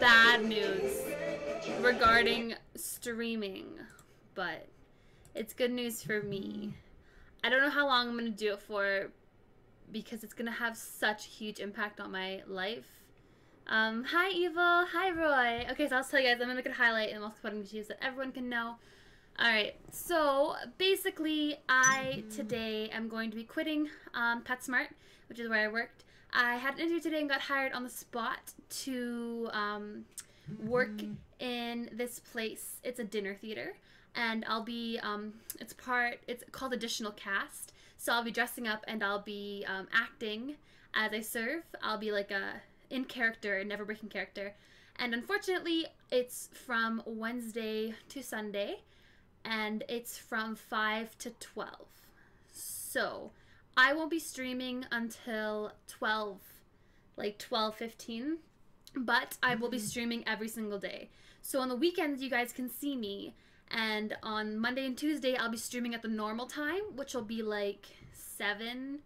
bad news regarding streaming, but it's good news for me. I don't know how long I'm going to do it for because it's going to have such a huge impact on my life. Um, hi, Evil. Hi, Roy. Okay, so I'll tell you guys. I'm going to make a highlight and also in the so that everyone can know. Alright, so basically, I today am going to be quitting um, PetSmart, which is where I worked. I had an interview today and got hired on the spot to um, work in this place. It's a dinner theater, and I'll be, um, it's part, it's called Additional Cast. So I'll be dressing up and I'll be um, acting as I serve. I'll be like a in character, never breaking character. And unfortunately, it's from Wednesday to Sunday and it's from 5 to 12. So, I won't be streaming until 12, like 12 15, but I will be mm-hmm. streaming every single day. So, on the weekends, you guys can see me, and on Monday and Tuesday, I'll be streaming at the normal time, which will be like 7.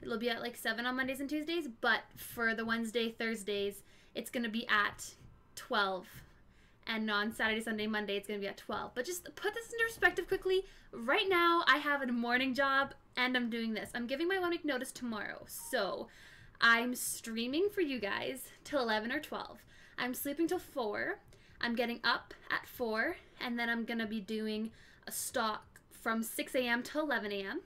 It'll be at like 7 on Mondays and Tuesdays, but for the Wednesday, Thursdays, it's going to be at 12 and on Saturday, Sunday, Monday, it's going to be at 12. But just put this into perspective quickly. Right now, I have a morning job and I'm doing this. I'm giving my one week notice tomorrow. So I'm streaming for you guys till 11 or 12. I'm sleeping till 4. I'm getting up at 4. And then I'm going to be doing a stock from 6 a.m. to 11 a.m.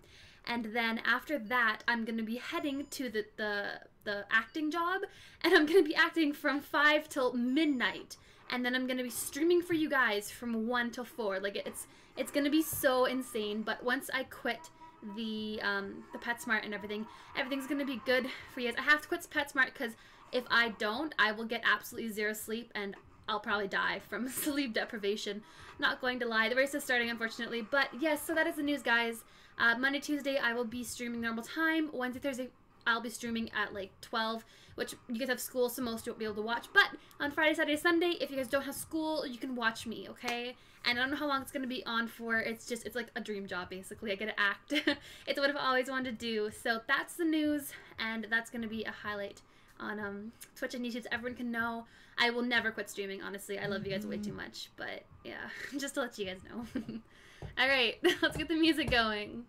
And then after that, I'm going to be heading to the, the, the acting job. And I'm going to be acting from 5 till midnight and then I'm gonna be streaming for you guys from one till four. Like it's it's gonna be so insane. But once I quit the um, the PetSmart and everything, everything's gonna be good for you guys. I have to quit PetSmart because if I don't, I will get absolutely zero sleep and I'll probably die from sleep deprivation. Not going to lie, the race is starting unfortunately. But yes, so that is the news, guys. Uh, Monday, Tuesday, I will be streaming normal time. Wednesday, Thursday, I'll be streaming at like 12 which you guys have school, so most you won't be able to watch. But on Friday, Saturday, Sunday, if you guys don't have school, you can watch me, okay? And I don't know how long it's gonna be on for. It's just, it's like a dream job, basically. I get to act. it's what I've always wanted to do. So that's the news, and that's gonna be a highlight on um, Twitch and YouTube so everyone can know. I will never quit streaming, honestly. I love you guys way too much. But yeah, just to let you guys know. Alright, let's get the music going.